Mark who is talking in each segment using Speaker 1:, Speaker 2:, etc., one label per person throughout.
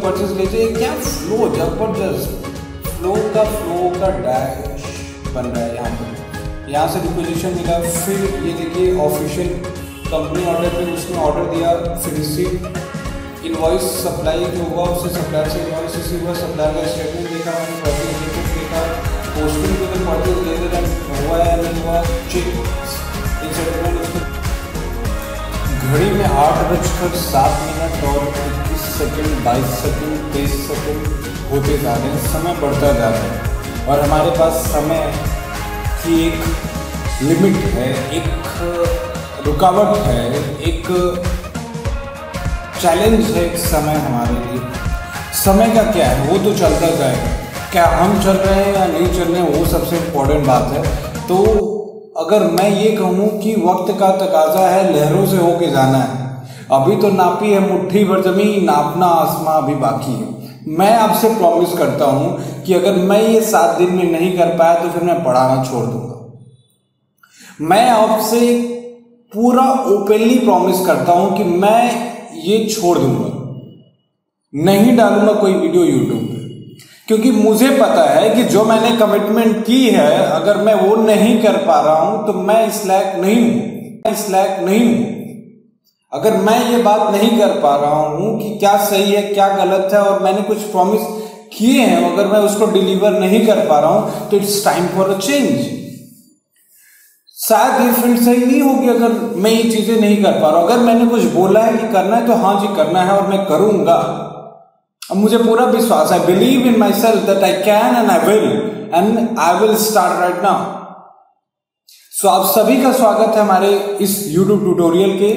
Speaker 1: Purchase ले जाइए क्या फ्लो ज़बरदस्त फ्लो का फ्लो का डैश बन रहा है यहाँ पर। यहाँ से रिपोजिशन मिला, फिर ये देखिए ऑफिशियल कंपनी ऑर्डर पे उसने ऑर्डर दिया, फिर रिसीव इनवॉइस सप्लाई जो हुआ, उससे सप्लायर से इनवॉइस रिसीव हुआ सप्लायर का स्टेटमेंट देखा, मैंने परचेज रिपोर्ट देखा पोस्टिंग टू द परचेज ले दे हुआ है नहीं हुआ चेक घड़ी में आठ बजकर सात मिनट और सेकंड, बाईस सेकंड, तेईस सेकंड होते जा रहे हैं, समय बढ़ता जा रहा है। और हमारे पास समय की एक लिमिट है, एक रुकावट है, एक चैलेंज है एक समय हमारे लिए। समय का क्या है? वो तो चलता जाएगा क्या हम चल रहे हैं या नहीं चल रहे हैं, वो सबसे इम्पोर्टेंट बात है। तो अगर मैं ये कहूँ कि वक्त का तकाजा है, लहरों से होके जाना है अभी तो नापी है मुट्ठी भर ज़मीन, नापना आसमां अभी बाकी है। मैं आपसे प्रॉमिस करता हूँ कि अगर मैं ये सात दिन में नहीं कर पाया तो फिर मैं पढ़ाना छोड़ दूँगा। मैं आपसे पूरा ओपनली प्रॉमिस करता हूँ कि मैं ये छोड़ दूँगा। नहीं डालूँगा कोई वीडियो यूट्यूब पे। क्योंकि मुझे पता है कि जो मैंने कमिटमेंट की है, अगर मैं वो नहीं कर पा रहा हूँ तो मैं इस लायक नहीं हूँ। इस लायक नहीं हूँ। अगर मैं ये बात नहीं कर पा रहा हूँ कि क्या सही है, क्या गलत है, और मैंने कुछ प्रॉमिस किए हैं, अगर मैं उसको डिलीवर नहीं कर पा रहा हूँ तो it's time for a change शायद ये फ़ील्ड सही नहीं होगी अगर मैं ये चीज़ें नहीं कर पा रहा हूँ। अगर मैंने कुछ बोला है कि करना है तो हाँ जी, करना है, और मैं करूँगा। अब मुझे पूरा विश्वास है। Believe in myself that I can and I will and I will start right now so आप सभी का स्वागत है हमारे इस YouTube ट्यूटोरियल के।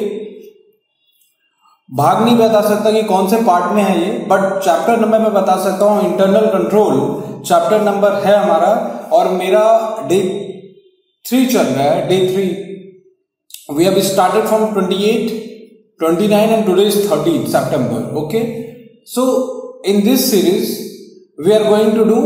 Speaker 1: भाग नहीं बता सकता कि कौन से पार्ट में है ये बट चैप्टर नंबर मैं बता सकता हूँ इंटरनल कंट्रोल चैप्टर नंबर है हमारा, और मेरा डे थ्री चल रहा है day three we have started from twenty eight twenty nine and today is thirteen September okay so in this series we are going to do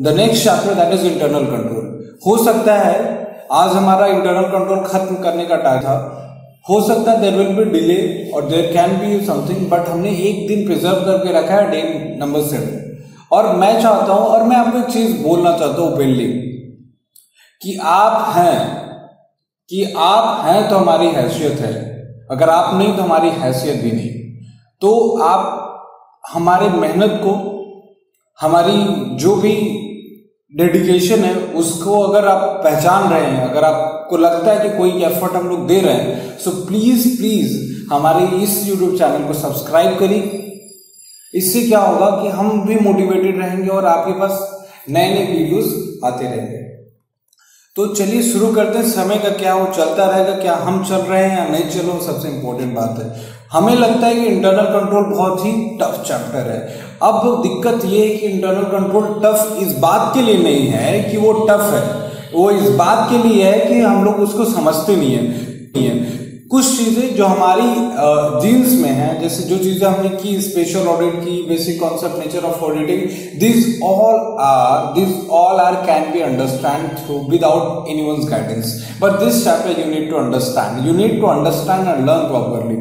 Speaker 1: the next chapter that is internal control हो सकता है, आज हमारा internal control खत्म करने का time था हो सकता है देर विल बी डिले और there can be something but हमने एक दिन प्रिजर्व करके रखा है डे नंबर सेवन और मैं चाहता हूँ, और मैं आपको एक चीज़ बोलना चाहता हूँ ओपनली कि आप हैं, कि आप हैं तो हमारी हैसियत है, अगर आप नहीं तो हमारी हैसियत भी नहीं. तो आप हमारे मेहनत को, हमारी जो भी डेडिकेशन है, उसको अगर आप पहचान रहे हैं, अगर आपको लगता है कि कोई एफर्ट हम लोग दे रहे हैं सो प्लीज़ प्लीज़ हमारे इस यूट्यूब चैनल को सब्सक्राइब करिए। इससे क्या होगा कि हम भी मोटिवेटेड रहेंगे और आपके पास नए नए वीडियोस आते रहेंगे। तो चलिए शुरू करते हैं। समय का क्या, वो चलता रहेगा, क्या हम चल रहे हैं या नहीं चलो सबसे इंपॉर्टेंट बात है। हमें लगता है कि इंटरनल कंट्रोल बहुत ही टफ चैप्टर है। अब दिक्कत ये है कि इंटरनल कंट्रोल टफ इस बात के लिए नहीं है कि वो टफ है। वो इस बात के लिए है कि हम लोग उसको समझते नहीं है, नहीं है। कुछ चीज़ें जो हमारी जीन्स में है जैसे जो चीज़ें हमने की स्पेशल ऑडिट की basic concept nature of auditing this all are this all are can be understand through without any one guidance but this chapter you need to understand you need to understand and learn properly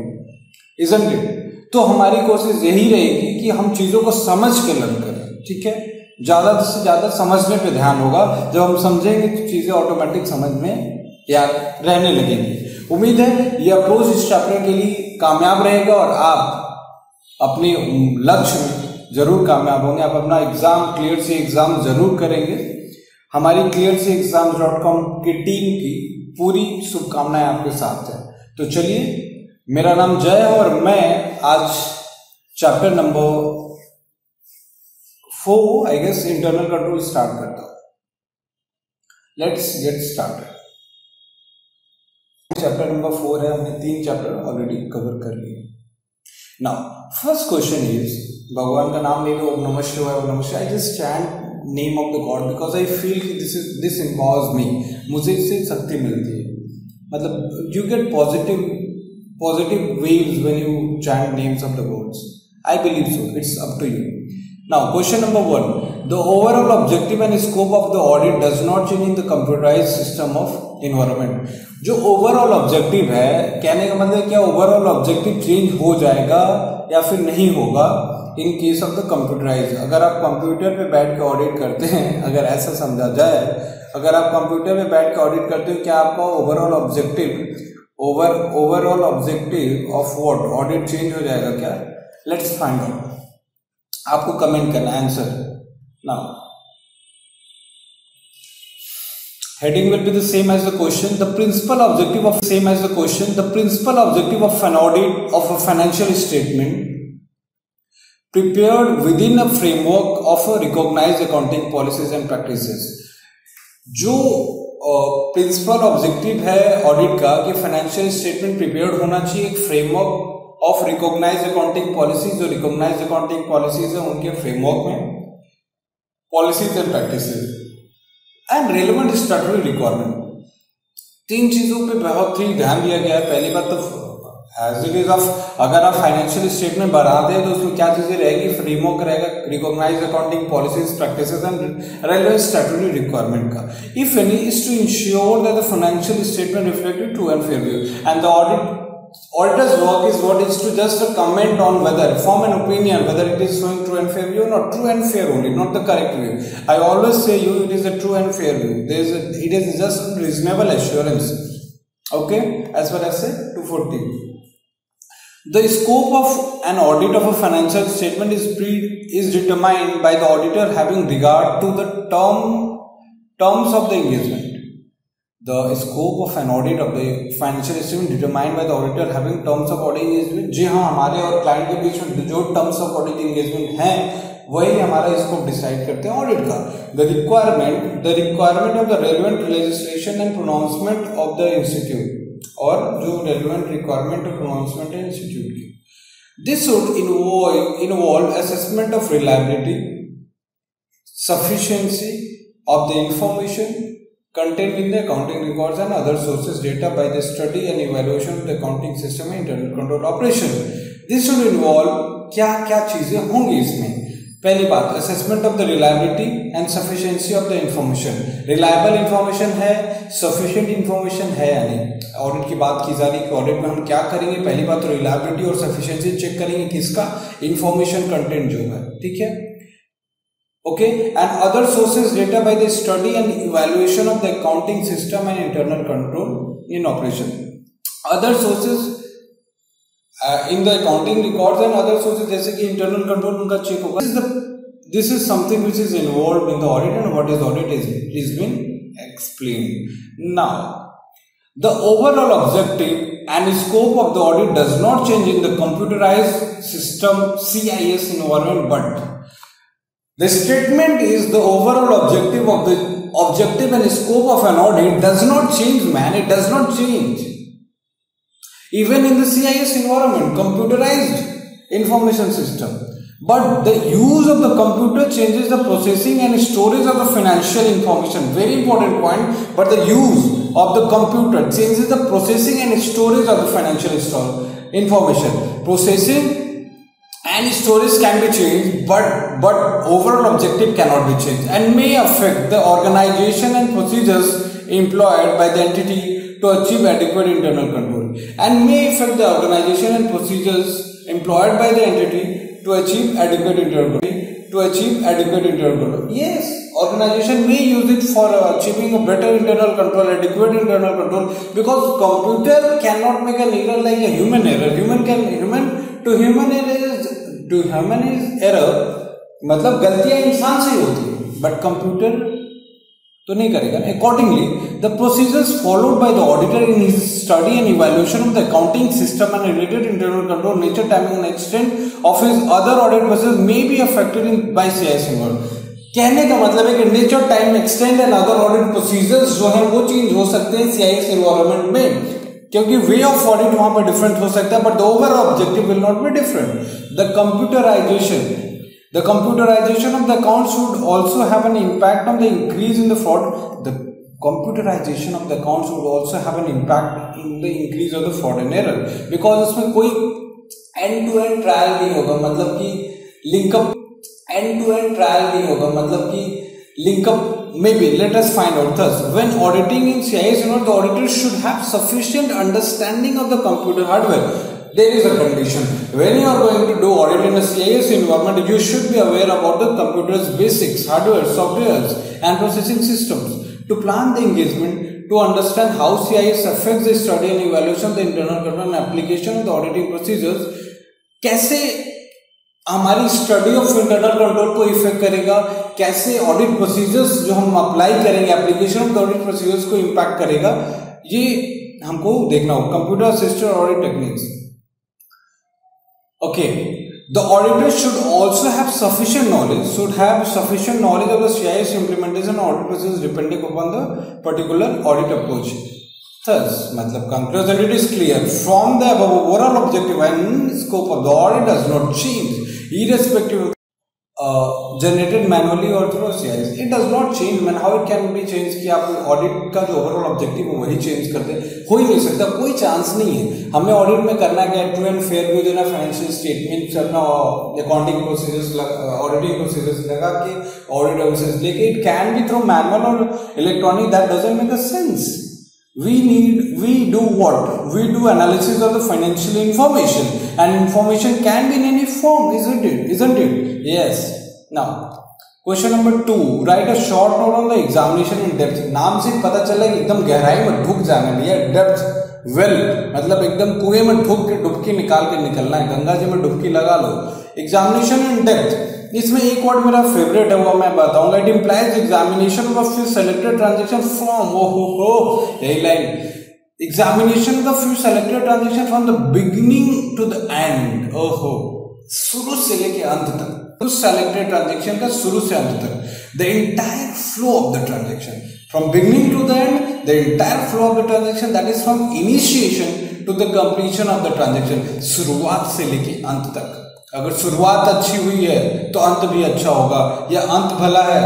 Speaker 1: isn't it तो हमारी कोशिश यही रहेगी कि हम चीज़ों को समझ के लर्न करें, ठीक है? ज़्यादा से ज़्यादा समझने पे ध्यान होगा। जब हम समझेंगे तो चीज़ें ऑटोमेटिक समझ में या रहने लगेंगी। उम्मीद है ये अप्रोच इस चैप्टर के लिए कामयाब रहेगा और आप अपने लक्ष्य में ज़रूर कामयाब होंगे। आप अपना एग्ज़ाम क्लियर से एग्ज़ाम ज़रूर करेंगे। हमारी क्लियर से एग्ज़ाम डॉट कॉम की टीम की पूरी शुभकामनाएँ आपके साथ है। तो चलिए, मेरा नाम जय है और मैं आज chapter number four I guess internal control start करता हूँ। Let's get started chapter number four है, हमने तीन चैप्टर ऑलरेडी कवर कर लिए। नाउ फ़र्स्ट क्वेश्चन इज़ भगवान का नाम ले लो नमः शिवाय, ओम नमः शिवाय। Just chant name of the god because I feel कि this is this involve me मुझे इससे शक्ति मिलती है। मतलब you get positive positive waves when you chant names of the gods i believe so. It's up to you. Now, question number one. The overall objective and scope of the audit does not change in the computerized system of environment. जो overall objective है कहने का मतलब क्या overall objective change हो जाएगा या फिर नहीं होगा in case of the computerise अगर आप कंप्यूटर पे बैठ के ऑडिट करते हैं अगर ऐसा समझा जाए अगर आप कंप्यूटर पे बैठ के ऑडिट करते हो क्या आपका overall objective over overall objective of what audit change हो जाएगा क्या? लेट्स फाइंड आउट आपको कमेंट करना answer now heading will be the same as the question the principal objective of same as the question the principal objective of an audit of a financial statement prepared within a framework of a recognise accounting policies and practice जो principal objective है audit का कि financial statement prepared होना चाहिए, एक framework of recognise accounting policies जो recognise accounting policies है, उनके फ्रेमवर्क में policies and practice and relevant statutory requirement तीन चीज़ों पे बहुत ही ध्यान दिया गया है। पहली बात तो एज इट इज़ ऑफ़ अगर आप फाइनेंशियल स्टेटमेंट बनाते हैं तो उसमें क्या चीज़ें रहेगी? फ्रेमवर्क रहेगा recognise accounting policies practice and railway statutory requirement का। If any is to ensure that the financial statement reflected true and fair view and the audit auditor's work is what is to just comment on whether, form an opinion whether it is showing true and fair view or not. True and fair only, not the correct view. I always say you it is a true and fair view. There is a, it is just reasonable assurance. Okay, as far as say 240. The scope of an audit of a financial statement is pre, is determined by the auditor having regard to the term terms of the engagement. The scope of an audit of the financial statement determined by the auditor having terms of audit engagement. जी हाँ हमारे और client के बीच में जो terms of audit engagement हैं, वही हमारा स्कोप डिसाइड करते हैं ऑडिट का। The requirement the requirement of the relevant legislation and pronouncement of the institute और जो रेलिवेंट रिक्वायरमेंट और प्रोनाउंसमेंट है इंस्टीट्यूट की। This should involve involve assessment of reliability sufficiency of the information contained in the accounting records and other sources data by the study and evaluation of the accounting system and internal control operation. This should involve क्या क्या चीज़ें होंगी इसमें पहली बात assessment of the reliability and sufficiency of the information reliable information है sufficient information है यानी ऑडिट की बात की जा रही है कि ऑडिट में हम क्या करेंगे पहली बात तो रिलायबिलिटी और सफिशियंसी चेक करेंगे किसका इंफॉर्मेशन कंटेंट जो है ठीक है okay and other sources data by the study and evaluation of the accounting system and internal control in operation other sources uh, in the accounting records and other sources जैसे कि internal control उनका check होगा this is the this is something which is involved in the audit and what is audit is is been explained now the overall objective and scope of the audit does not change in the computerized system CIS environment but the statement is the overall objective of the objective and scope of an audit does not change, man. It does not change. Even in the CIS environment, computerized information system. But the use of the computer changes the processing and storage of the financial information. Very important point. But the use of the computer changes the processing and storage of the financial information. Processing and stories can be changed but but overall objective cannot be changed and may affect the organization and procedures employed by the entity to achieve adequate internal control and may affect the organization and procedures employed by the entity to achieve adequate internal control to achieve adequate internal control. Yes organization may use it for achieving a better internal control adequate internal control because computer cannot make an error like a human error. Human can human to human error is to human is error मतलब गलतियाँ इंसान से ही होती है but computer तो नहीं करेगा। Accordingly the procedures followed by the auditor in his study and evaluation of the accounting system and related internal control nature timing and extent of his other audit process may be affected in by CIS involve कहने का मतलब है कि nature time extend and other audit procedures जो है, वो change हो सकते हैं सीआईएस इन्वायरमेंट में। क्योंकि वे ऑफ़ ऑडिट वहाँ पर डिफरेंट हो सकता है but the over objective will not be different the computerisation the computerisation of the account should also have an impact on the increase in the fraud the computerisation of the account should also have an impact in the increase of the fraud and error because उसमें कोई and to end trial नहीं होगा मतलब कि link up end to end trial नहीं होगा मतलब कि link up maybe let us find out. Thus when auditing in CIS you know the auditor should have sufficient understanding of the computer hardware. There is a condition. When you are going to do audit in a CIS environment you should be aware about the computer's basics hardware softwares and processing systems. To plan the engagement to understand how CIS affects the study and evaluation the internal control and application of the auditing procedures कैसे हमारी study of internal control को effect करेगा, कैसे audit procedures जो हम apply करेंगे application of audit procedures को impact करेगा, ये हमको देखना होगा computer system audit techniques okay the auditor should also have sufficient knowledge should have sufficient knowledge of the CIS implementation audit process depending upon the particular audit approach Thus, मतलब conclusion it is clear from the above overall objective and scope of the audit does not change irrespective of uh, generated manually or through CIS. It does not change man how it can be changed कि आप audit का जो overall objective है वही change कर दे हो ही नहीं सकता कोई चांस नहीं है हमें ऑडिट में करना क्या ट्रू एंड फेयर व्यू देना फाइनेंशियल स्टेटमेंट अपना अकाउंटिंग प्रोसीजर्स ऑडिटिंग प्रोसीजर्स लगा के ऑडिट ऑफिसर्स लेके it can be through manual और electronic that doesn't make a sense we need, we do what? We do analysis of the financial information. And information can be in any form, isn't it? Isn't it? Yes. Now question number two write a short note on the examination in depth नाम से पता चला कि एकदम गहराई में ढुक जाना भैया डेप्थ वेल मतलब एकदम कुएँ में ढुक के, डुबकी निकाल के निकलना है. गंगा जी में डुबकी लगा लो. एग्जामिनेशन इन डेप्थ इसमें एक वर्ड मेरा फेवरेट है, वो मैं बताऊँगा। It implies examination of few selected transaction from ओ हो हो यही line examination the few selected transaction from the beginning to the end ओहो शुरू से लेके अंत तक। उस सेलेक्टेड ट्रांजेक्शन का शुरू से अंत तक। The entire flow of the transaction from beginning to the end the entire flow of the transaction that is from initiation to the completion of the transaction शुरुआत से लेके अंत तक। अगर शुरुआत अच्छी हुई है तो अंत भी अच्छा होगा। या अंत भला है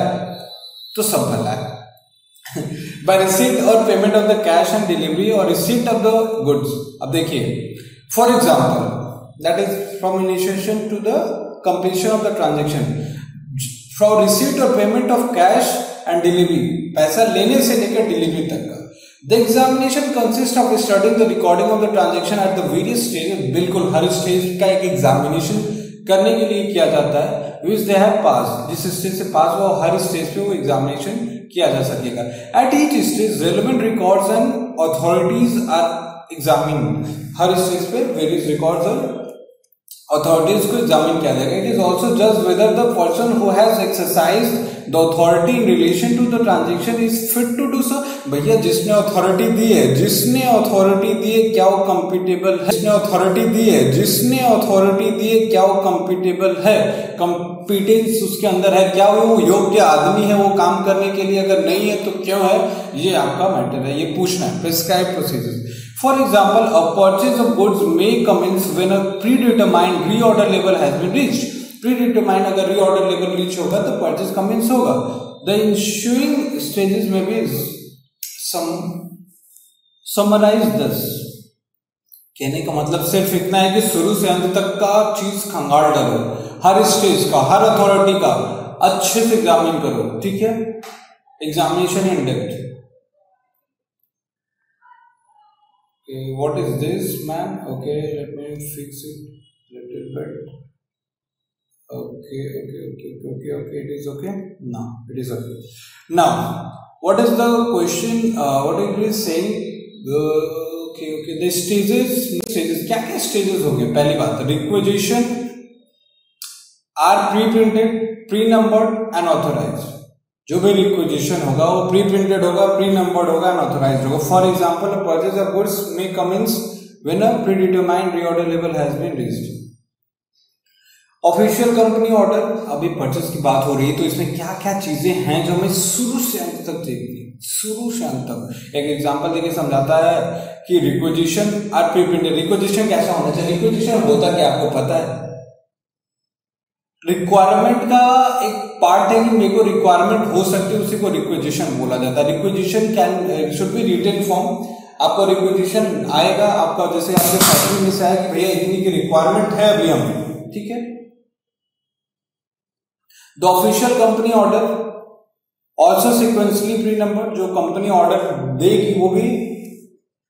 Speaker 1: तो सब भला है। बाय रिसीट और payment of the cash and delivery और रिसीट ऑफ़ द गुड्स अब देखिए for example that is from initiation to the completion of the transaction from receipt और payment of cash and delivery पैसा लेने से लेकर delivery तक का। The examination consist of studying the recording of the transaction at the various stage बिल्कुल हर stage का एक एग्जामिनेशन करने के लिए किया जाता है विच दे हैव पास जिस स्टेज से पास हुआ, हर स्टेज पे वो एग्जामिनेशन किया जा सकेगा। At each stage relevant records and authorities are examine her stage पे वेरियस रिकॉर्ड्स और अथॉरिटीज को एग्जामिन किया जाएगा। It is also just whether the person who has exercise the authority in relation to the transaction is fit to do so भैया जिसने authority दी है जिसने authority दी है क्या वो कंपिटेबल है? जिसने अथॉरिटी दी है जिसने अथॉरिटी दी है क्या वो कंपिटेबल है? कंपिटेंस उसके अंदर है। क्या वो योग्य आदमी है वो काम करने के लिए? अगर नहीं है तो क्यों है? ये आपका मैटर है। ये पूछना है। Prescribe procedure For example, a purchase of goods may commence when a predetermined reorder level has been reached. Predetermined अगर रीऑर्डर लेवल रीच होगा तो परचेज कमेंस होगा। द स्टेजेस में भी सम समराइज दस कहने का मतलब सिर्फ़ इतना है कि शुरू से अंत तक का चीज़ खंगाल डालो। हर स्टेज का, हर अथॉरिटी का, अच्छे से एग्जामिन करो। ठीक है? Examination in depth what is this ma'am okay let me fix it little bit okay okay okay okay okay it is okay ना इट इज़ ओके ना what is the question uh, what it is saying the okay okay the stages stages क्या क्या stages हो गए पहली बात requisition are pre-printed pre-numbered and authorized जो भी रिक्विजिशन होगा वो प्री प्रिंटेड होगा प्री नंबर्ड होगा एंड ऑथोराइज्ड होगा for example purchase of goods may commence when a pre determined reorder level has been reached official company order अभी purchase की बात हो रही है तो इसमें क्या क्या चीज़ें हैं जो हमें शुरू से अंत तक देखनी शुरू से अंत तक। एक एग्जांपल देके समझाता है कि रिक्वेजिशन और प्रीप्रिंटेड रिक्वेजिशन कैसा होना चाहिए? रिक्वेजिशन होता क्या आपको पता है। रिक्वायरमेंट का एक पार्ट है कि मेरे को रिक्वायरमेंट हो सकती है, उसी को रिक्वेजिशन बोला जाता है। Requisition can should be return form आपको रिक्वेजिशन आएगा, आपका जैसे आपके फैक्ट्री में से आया कि भैया, इतनी की रिक्वायरमेंट है अभी हम। ठीक है? The official company order also sequentially pre number जो कंपनी ऑर्डर देगी, वो भी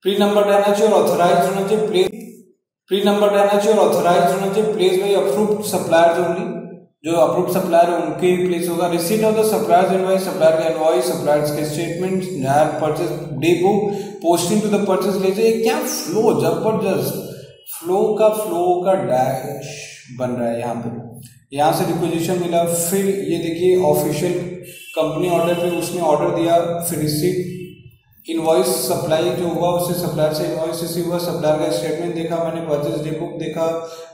Speaker 1: प्री नंबर रहना चाहिए और ऑथोराइज होना चाहिए प्लेस प्री नंबर रहना चाहिए और ऑथोराइज होना चाहिए place by approved suppliers only जो अप्रूव्ड सप्लायर है, उनके प्लेस होगा। Receipt of the suppliers invoice supplier का इनवॉइस सप्लायर्स के statement purchase day book posting to the purchase ले क्या फ्लो ज़बरदस्त फ्लो का फ्लो का डैश बन रहा है यहाँ पे। यहाँ से रिक्वेजिशन मिला, फिर ये देखिए ऑफिशियल कंपनी ऑर्डर पे उसने ऑर्डर दिया, फिर रिसीट इनवॉइस सप्लाई जो हुआ उससे सप्लायर से इनवॉइस रिसीव हुआ सप्लायर का स्टेटमेंट देखा, मैंने परचेज डे बुक देखा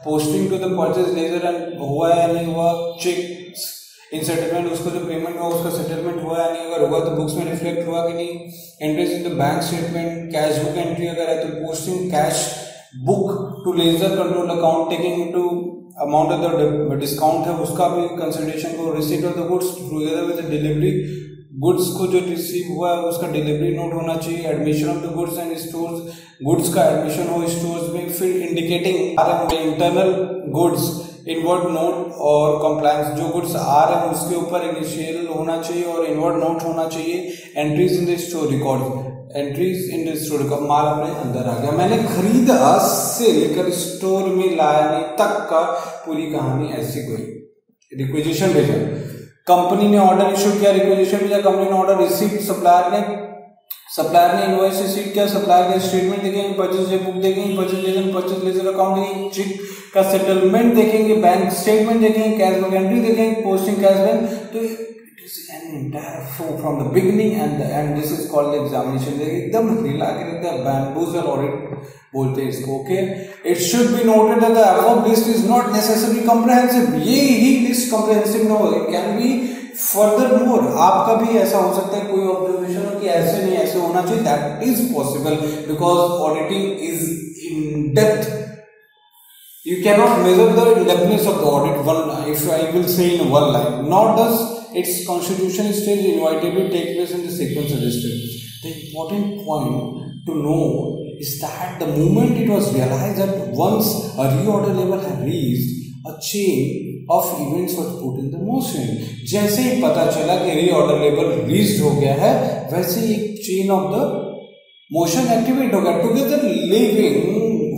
Speaker 1: posting to the purchase ledger and हुआ या नहीं हुआ चेक इन सेटलमेंट उसको जो पेमेंट हुआ, उसका सेटलमेंट हुआ या नहीं अगर हुआ तो बुक्स में रिफ्लेक्ट हुआ कि नहीं entries in the bank statement cash book entry अगर है तो posting cash book to ledger control account taking to amount of the discount है, उसका भी कंसिडरेशन को receipt of the goods together with delivery goods को जो रिसीव हुआ है, उसका डिलीवरी नोट होना चाहिए admission of the goods and stores goods का एडमिशन हो स्टोर्स में, फिर indicating internal goods inward note और कंप्लायंस जो गुड्स आ रहे हैं, उसके ऊपर इनिशियल होना चाहिए और इनवर्ड नोट होना चाहिए entries in the store record entries in store का माल अपने अंदर आ गया। मैंने खरीदा से लेकर स्टोर में लाने तक का पूरी कहानी ऐसी कोई रिक्वेजिशन भेजा कंपनी ने ऑर्डर इशू किया रिक्वेजिशन भेजा कंपनी ने ऑर्डर रिसीव सप्लायर ने सप्लायर ने इनवॉइस रिसीव किया सप्लायर का स्टेटमेंट देखेंगे परचेज बुक देखेंगे purchase ledger purchase ledger account देखेंगे चेक का सेटलमेंट देखेंगे बैंक स्टेटमेंट देखेंगे कैश बुक एंट्री देखेंगे पोस्टिंग कैश बैंक तो from the beginning and the end this is called examination एकदम हिला के रखते हैं बैम्बूजल ऑडिट बोलते हैं इसको okay it should be noted that the above list is not necessary comprehensive ये ही list comprehensive no it can be further more आपका भी ऐसा हो सकता है, कोई ऑब्जर्वेशन हो कि ऐसे नहीं, ऐसे होना चाहिए। That is possible because auditing is in depth you cannot measure the depthness of the audit one if i will say in one line nor does its constitution stage inevitably take place in the sequence suggested the important point to know is that the moment it was realized that once a reorder level had reached a chain of events was put in the motion जैसे ही पता चला कि reorder level reached हो गया है वैसे ही chain of the motion activate हो गया together living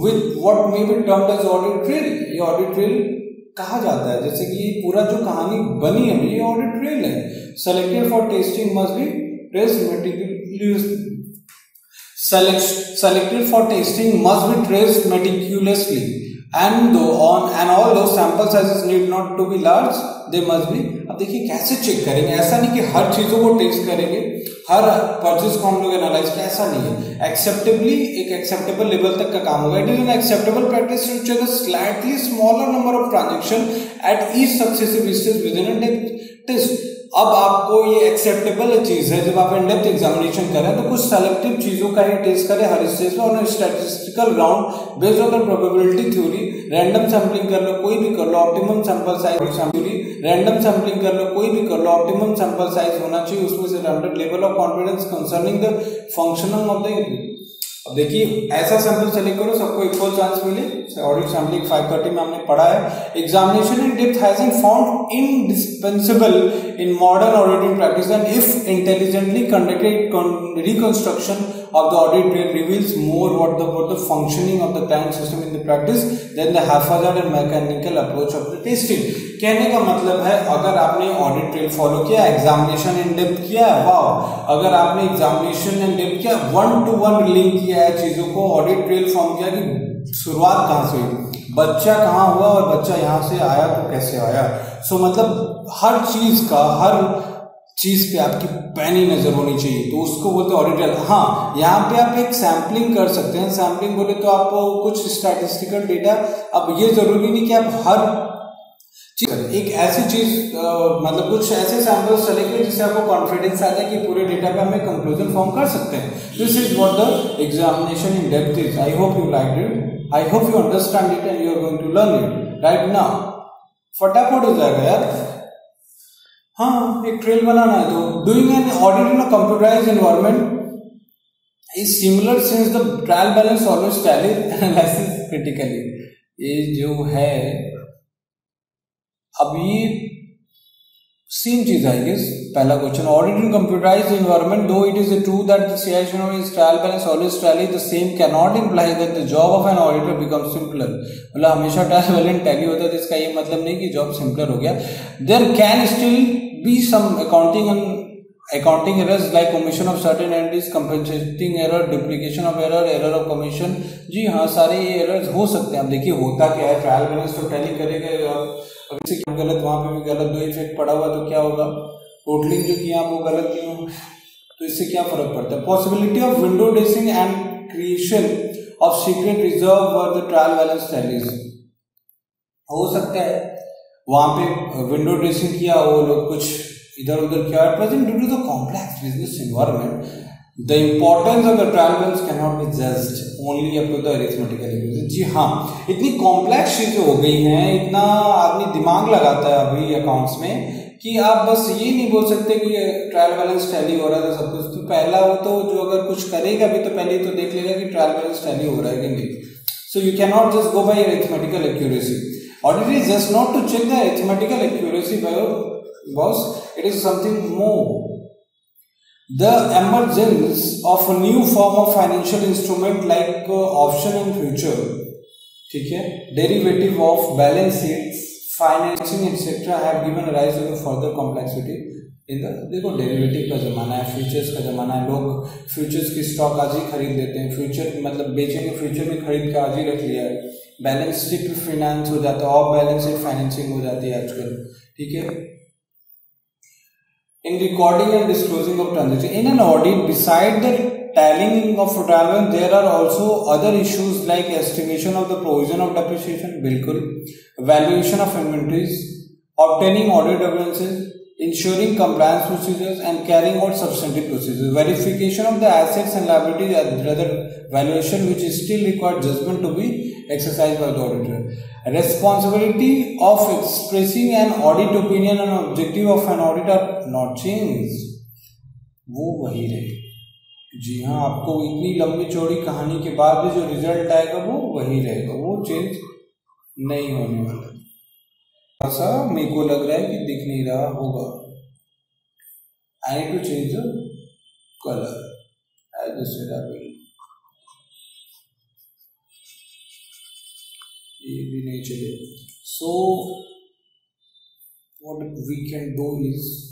Speaker 1: with what may be termed as audit trail ये ऑडिट ट्रेल कहा जाता है, जैसे कि ये पूरा जो कहानी बनी है, ये ऑडिट ट्रेल है selected for testing must be trace selected for testing must be trace traced and though on and all though sample sizes need not to be large they must be अब देखिए कैसे check करेंगे? ऐसा नहीं कि हर चीज़ों को टेस्ट करेंगे, हर परचेज को हम लोग एनालाइज किया ऐसा नहीं है। एक्सेप्टेबली एक एक्सेप्टेबल लेवल तक का काम होगा। It is an acceptable practice to check slightly smaller number of transaction at each successive stage with in test अब आपको ये एक्सेप्टेबल चीज़ है, जब आप इनडेप्थ एग्जामिनेशन करें तो कुछ सेलेक्टिव चीज़ों का ही टेस्ट करें, हर स्टेज में, और statistical ground based on probability theory random sampling कर लो, कोई भी कर लो optimum sample size theory random sampling कर लो, कोई भी कर लो ऑप्टिमम सैंपल साइज़ होना चाहिए, उसमें से level of confidence concerning the functioning of the अब देखिए, ऐसा सैंपल सेलेक्ट करो, सबको इक्वल चांस मिले। ऑडिट सैम्पलिंग 530 में हमने पढ़ा है। Examination in depth has in found indispensable in modern auditing practice and if intelligently conducted reconstruction of the audit trail reveals more what the what the functioning of the client system in the practice than the haphazard and mechanical approach of the testing कहने का मतलब है अगर आपने audit trail follow किया examination in depth किया है वाह अगर आपने एग्जामिनेशन इन डेप्थ किया वन टू वन लिंक किया है चीज़ों को ऑडिट ट्रेल फॉर्म किया कि शुरुआत कहाँ से हुई बच्चा कहाँ हुआ और बच्चा यहाँ से आया तो कैसे आया सो so, मतलब हर चीज़ का हर चीज़ पे आपकी पैनी नज़र होनी चाहिए। तो उसको बोलते हैं ऑडिटर हाँ यहाँ पे आप एक सैम्पलिंग कर सकते हैं। सैम्पलिंग बोले तो आपको कुछ स्टैटिस्टिकल डेटा अब ये ज़रूरी नहीं कि आप हर चीज़ एक ऐसी चीज़ मतलब कुछ ऐसे सैंपल सेलेक्ट करें जिससे आपको कॉन्फिडेंस आ जाए कि पूरे डेटा पे हमें कंक्लूजन फॉर्म कर सकते हैं। This is what the examination in depth is I hope you like it I hope you understand it and you are going to learn it right now फटाफट हो जाएगा यार। हाँ एक ट्रेल बनाना है तो। Doing an audit in computerise environment is similar since the trial balance always tally analysis critically ये जो है, अब ये सेम चीज़ आई पहला question audit in computerised environment though it is true that the CIC is trial balance always tally the same can not imply that the job of an auditor become simpler मतलब हमेशा trial balance tally होता है तो इसका ये मतलब नहीं कि जॉब सिंपलर हो गया। There can still be some accounting and accounting errors, like omission of certain entities compensating error, duplication of error error of commission. जी हाँ सारे ये एरर्स हो सकते हैं। अब देखिए, होता क्या है? ट्रायल बैलेंस तो टैली करेगा अब इससे क्या गलत, वहाँ पे भी गलत, दो इफ़ेक्ट पड़ा हुआ तो क्या होगा? टोटलिंग जो किया, वो गलत क्यों? तो इससे क्या फ़र्क पड़ता है? Possibility of window dressing and creation of secret reserve for the trial balance tallies हो सकता है। वहाँ पे विंडो ड्रेसिंग किया वो लोग कुछ इधर उधर किया present due to the complex business environment the importance of the trial balance can not be just only up to the arithmetical जी हाँ इतनी कॉम्प्लेक्स चीज़ें हो गई हैं, इतना आदमी दिमाग लगाता है अभी अकाउंट्स में कि आप बस ये नहीं बोल सकते कि ट्रायल बैलेंस टैली हो रहा था सब कुछ। तो पहला वो तो जो अगर कुछ करेगा भी तो पहले तो देख लेगा कि ट्रायल बैलेंस टैली हो रहा है कि नहीं। So you can not just go by arithmetical accuracy audit is just not to check the arithmetical accuracy by boss it is something more the emergence of a new form of financial instrument like uh, option in future ठीक है derivative of balance sheets financing etc have given rise to further complexity in the देखो derivative का ज़माना है futures का ज़माना है लोग फ्यूचर्स की स्टॉक आज ही खरीद लेते हैं फ्यूचर मतलब बेचेंगे फ्यूचर में खरीद के आज ही रख लिया है बैलेंस शीट फाइनेंस हो जाता है ऑफ़ बैलेंस शीट फाइनेंसिंग हो जाती है आजकल ठीक है in recording and disclosing of transaction. In an audit, beside the tallying of travel, there are also other issues like estimation of the provision of depreciation, bilkul, valuation of inventories, obtaining audit evidences, ensuring compliance procedures and carrying out substantive procedures, verification of the assets and liabilities and rather valuation which is still required judgment to be exercised by the auditor. Responsibility of expressing an audit opinion and objective of an audit are not changed. वो वही रहे जी हाँ आपको इतनी लंबी चौड़ी कहानी के बाद भी जो रिज़ल्ट आएगा वो वही रहेगा वो चेंज नहीं होने वाला ऐसा मेरे को लग रहा है कि दिख नहीं रहा होगा I to change the colour I just I नहीं चले। So what we can do is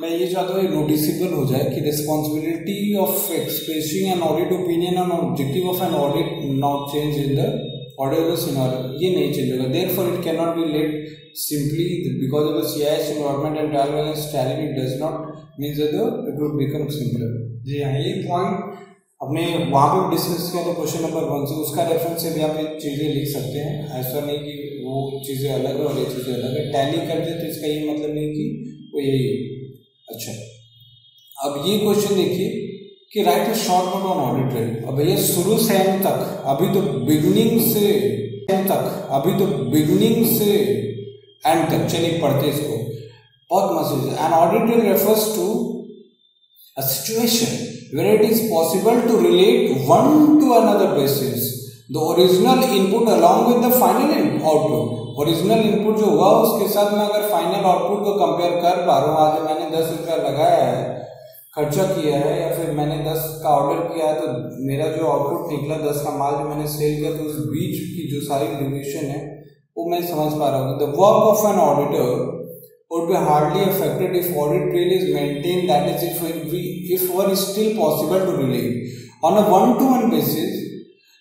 Speaker 1: मैं ये चाहता हूँ नोटिसेबल हो जाए कि responsibility of expressing an audit opinion and objective of an audit not change in the audio scenario ये नहीं चलेगा therefore it can not be let simply because of the CIS environment and trial balance tally it does not means that the, it would जी हाँ ये point अपने वहाँ पे discuss किया तो क्वेश्चन नंबर वन से, उसका रेफरेंस से भी आप ये चीज़ें लिख सकते हैं। ऐसा नहीं कि वो चीज़ें अलग है और ये चीज़ें अलग है। टैली करते तो इसका ये मतलब नहीं कि वो यही है। अच्छा। अब ये क्वेश्चन देखिए कि write a short note on audit trail अब भैया, शुरू से एंड तक, अभी तो बिगनिंग से एंड तक, अभी तो बिगनिंग से एंड तक। चलिए पढ़ते इसको। बहुत मस्त an auditor refers to a situation where it is possible to relate one to another basis, the original input along with the final output. Original input जो हुआ, उसके साथ मैं अगर फाइनल आउटपुट को कंपेयर कर पा रहा हूँ, आज मैंने दस रुपया लगाया है, खर्चा किया है, या फिर मैंने दस का ऑर्डर किया है तो मेरा जो आउटपुट निकला दस का माल जो मैंने सेल किया तो उस बीच की जो सारी ड्यूरेशन है, वो मैं समझ पा रहा हूँ। The work of an auditor would be hardly affected if audit trail is maintained that is if we, if one is still possible to relate on a one-to-one basis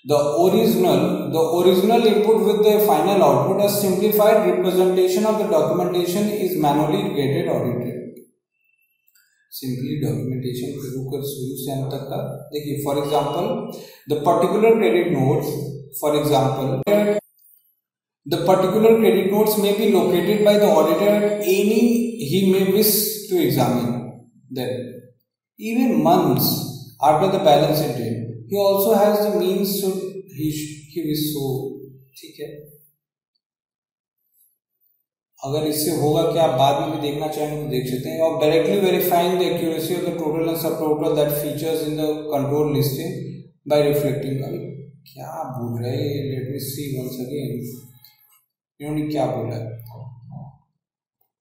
Speaker 1: the original the original input with the final output a simplified representation of the documentation is manually created audited simply documentation शुरू कर शुरू से अंत तक का देखिए for example the particular credit notes for example The particular credit notes may be located by the auditor at any he may wish to examine. Then, even months after the balance sheet date, he also has the means should he he wish so. ठीक है अगर इससे होगा कि आप बाद में भी देखना चाहेंगे तो देख सकते हैं और directly verifying the accuracy of the total and sub total that features in the control listing by reflecting अभी क्या बोल रहे हैं let me see once again इन्होंने क्या बोला?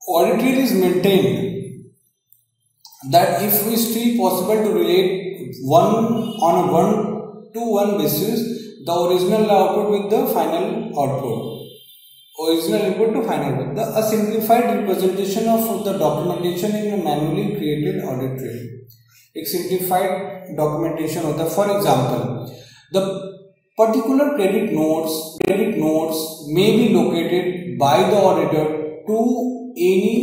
Speaker 1: Audit trail is maintain that if history possible to relate one on one to one basis the original output with the final output original input to final output the simplified representation of the documentation in manually created audit trail एक simplified documentation होता है for example the particular credit notes credit notes may be located by the auditor to any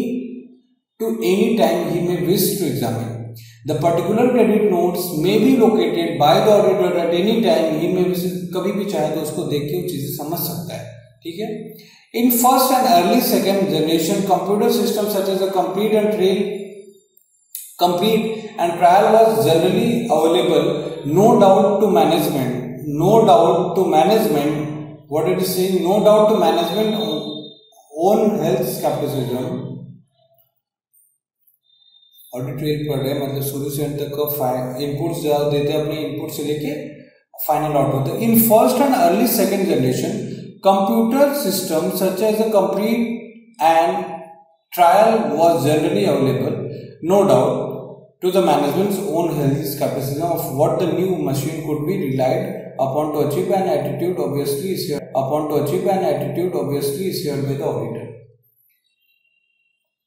Speaker 1: to any time he may wish to examine. The particular credit notes may be located by the auditor at any time he may wish कभी भी चाहे तो उसको देख के चीजें समझ सकता है ठीक है In first and early second generation computer systems such as the complete and trail complete and trial was generally available no doubt to management no doubt to management, what it is saying, no doubt to management own health skepticism. Audit trail पढ़ रहे मतलब शुरू से अंत तक inputs देते हैं, अपने इनपुट से लेके फाइनल आउट होते हैं। In first and early second generation computer system such as a complete end trial was generally available no doubt to the management's own health capacity of what the new machine could be relied upon to achieve an attitude obviously is here upon to achieve an attitude obviously is here the auditor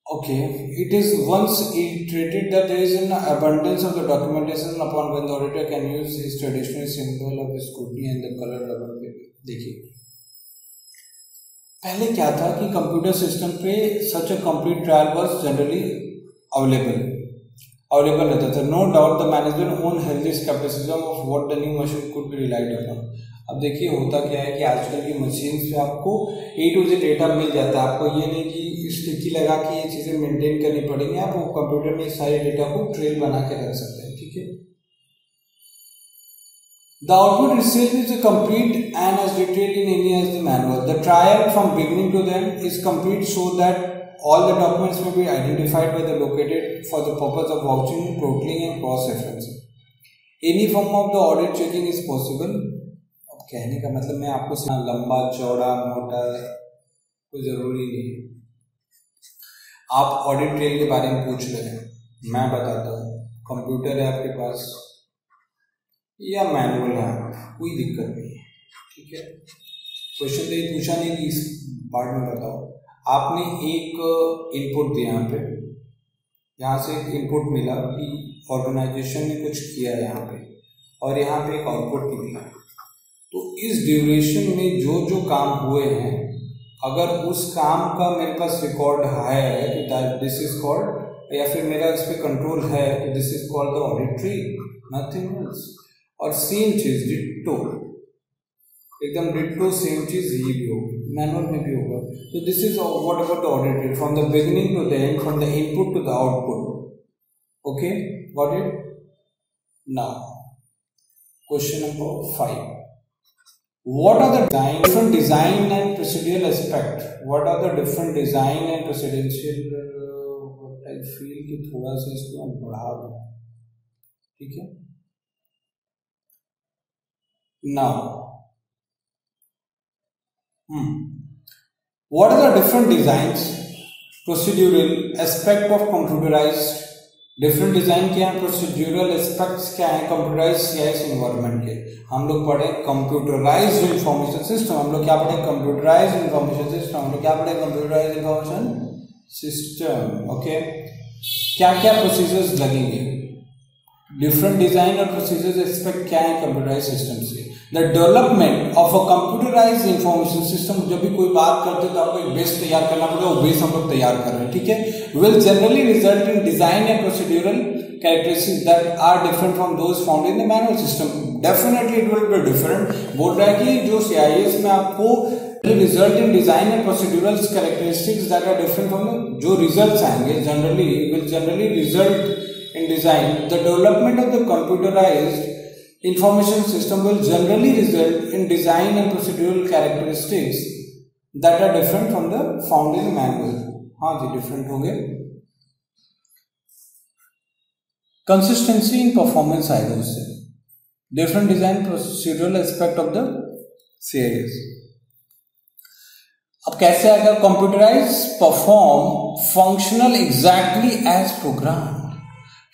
Speaker 1: Okay, it is once iterated that there is an abundance of the documentation upon when the auditor can use his traditional symbol of scrutiny and the color rubber paper. देखिए पहले क्या था कि computer system पे such a complete trial was generally available available रहता था no doubt the management own health scepticism of what the new machine could be relied upon अब देखिए, होता क्या है कि आजकल की मशीन पे आपको ए टू जे डेटा मिल जाता है। आपको ये नहीं कि स्टिकी लगा के ये चीज़ें मेंटेन करनी पड़ेंगी। आप कंप्यूटर में सारे डेटा को ट्रेल बना के रख सकते हैं, ठीक है? The output itself is complete and as detailed in any as the manual. The trial from beginning to end is complete so that all the documents may be identified by the located for the purpose of vouching, totaling and cross-referencing. Any form of the audit checking is possible कहने का मतलब मैं आपको लंबा चौड़ा मोटा कोई ज़रूरी नहीं आप ऑडिट ट्रेल के बारे में पूछ रहे हैं मैं बताता हूँ कंप्यूटर है आपके पास या मैनुअल है कोई दिक्कत नहीं है ठीक है क्वेश्चन तो ये पूछा नहीं कि इस पार्ट में बताओ आपने एक इनपुट दिया यहाँ पे। यहाँ से एक इनपुट मिला कि ऑर्गेनाइजेशन ने कुछ किया यहाँ पे और यहाँ पे एक आउटपुट निकला। तो इस ड्यूरेशन में जो जो काम हुए हैं, अगर उस काम का मेरे पास रिकॉर्ड है तो दिस इज़ कॉल्ड या फिर मेरा इस पर कंट्रोल है तो this is called the audit trail nothing और सेम चीज़ डिट्टो एकदम डिट्टो सेम चीज़ ये भी होगी मैनुअल में भी होगा। तो this is what about the audited from the beginning to the end from the input to the output okay got it now question number five what are the different design and procedural aspect? What are the different design and procedural uh, I feel कि थोड़ा सा इसको हम बढ़ा दो। ठीक है? Now hmm. what are the different designs? Procedural aspect of computerized. Different design क्या है? प्रोसीड्यूरल एस्पेक्ट्स क्या है? कंप्यूटराइज सीआईएस इन्वायरमेंट के। हम लोग पढ़े कंप्यूटराइज इंफॉर्मेशन सिस्टम हम लोग क्या पढ़े? कंप्यूटराइज इंफॉर्मेशन सिस्टम हम लोग क्या पढ़े? कंप्यूटराइज इंफॉर्मेशन सिस्टम ओके क्या क्या प्रोसीजर्स लगेंगे? डिफरेंट डिज़ाइन और प्रोसीजर्स एक्सपेक्ट क्या है? कंप्यूटराइज सिस्टम से। The development of a computerize information system जब भी कोई बात करते हैं तो आपको एक बेस तैयार करना पड़ेगा वो बेस हम लोग तैयार कर रहे हैं, ठीक है? Will generally result in design and procedural characteristic that are different from those found in the manual system definitely it will be different बोल रहा है कि जो सी आई एस में आपको result in design and procedural characteristics that are different from जो result आएँगे generally will generally result in design the development of the computerized information system will generally result in design and procedural characteristics that are different from the found in the manual. हाँ जी different होंगे consistency in performance आएगा उससे different design procedural aspect of the CIS. अब कैसे आएगा computerise perform functional exactly as program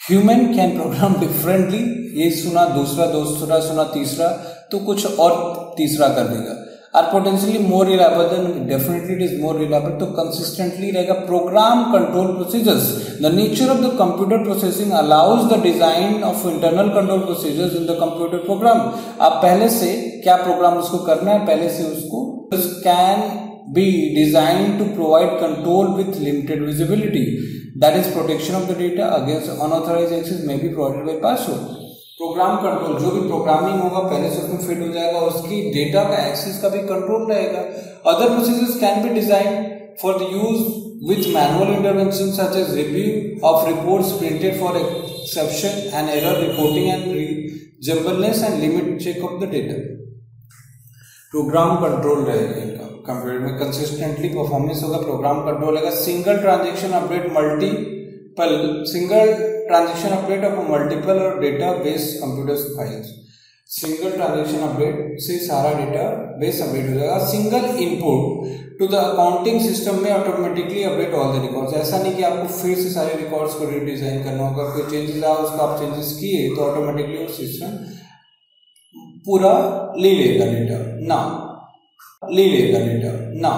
Speaker 1: Human can program differently ये सुना, दूसरा दूसरा सुना, तीसरा तो कुछ और तीसरा कर देगा। Are potentially more reliable than definitely it is more reliable तो कंसिस्टेंटली रहेगा program control procedures the nature of the computer processing allows the design of internal control procedures in the computer program आप पहले से क्या programme उसको करना है? पहले से उसको can be design to provide control with limited visibility that is protection of the data against unauthorize access may be provided by password program control जो भी प्रोग्रामिंग होगा, पहले से उसमें फिट हो जाएगा, उसकी डेटा का एक्सेस का भी कंट्रोल रहेगा। Other procedures can be design for the use with manual intervention such as review of reports printed for exception and error reporting and jumbleness and limit check of the data program control रहेगा computer में consistently performance होगा program control रहेगा single transaction update multiple single transaction update of multiple और data database computer files single transaction update से सारा data base update हो जाएगा। Single input to the accounting system में automatically update all the records ऐसा नहीं कि आपको फिर से सारे रिकॉर्ड्स को रिडिजाइन करना होगा, कोई चेंजेस आया उसका आप चेंजेस किए तो ऑटोमेटिकली वो सिस्टम पूरा ले लेगा डेटा ना ले लेगा डेटा ना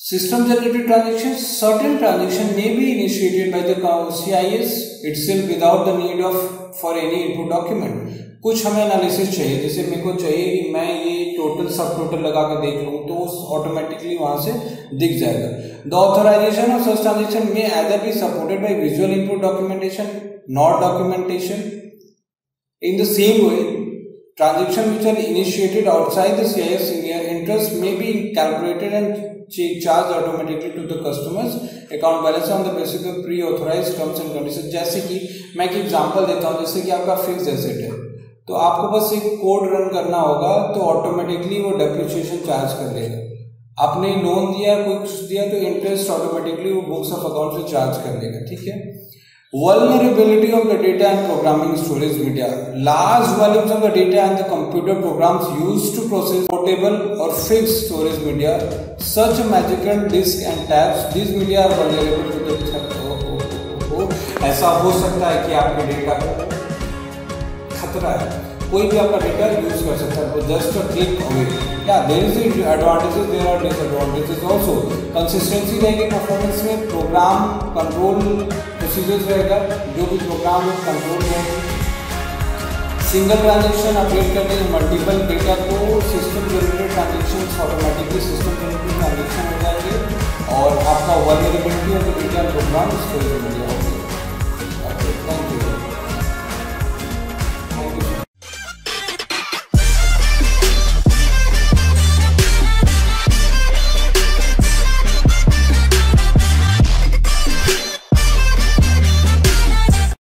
Speaker 1: System generated transactions, certain transaction may be initiated by the CIS itself without the need of for any input document. कुछ हमें एनालिसिस चाहिए जैसे मेरे को चाहिए कि मैं ये टोटल सब टोटल लगा के देख लूँ तो ऑटोमेटिकली वहाँ से दिख जाएगा the authorization of such transaction में either be supported by visual input documentation not documentation in the same way transaction which are initiated outside the CIS interest may be calculated and charge automatically to the customer's account balance on the basis of pre authorize terms and condition जैसे कि मैं एक example देता हूँ, जैसे कि आपका fix asset है। तो आपको बस एक कोड रन करना होगा तो ऑटोमेटिकली वो डेप्रिशिएशन चार्ज कर देगा आपने लोन दिया, कुछ दिया तो इंटरेस्ट ऑटोमेटिकली वो बुक्स ऑफ़ अकाउंट से चार्ज कर देगा ठीक है? Vulnerability of the data and programming storage media. Large volumes of the data and the computer programs used to process portable or fixed storage media, such a magical disk and tabs, these media are vulnerable to the threat. ऐसा हो सकता है कि आपके data को खतरा है कोई भी आपका डेटा यूज़ कर सकता है जस्ट अ क्लिक अवे या there is advantages there are disadvantages also consistency रहेगी परफॉर्मेंस में प्रोग्राम कंट्रोल प्रोसीजर्स रहेगा, जो भी प्रोग्राम है कंट्रोल रहेगी सिंगल ट्रांजेक्शन अपडेट करने में मल्टीपल डेटा को system generated transaction automatically system generated transaction हो जाएँगे और आपका vulnerability of the data program storage हो जाएगा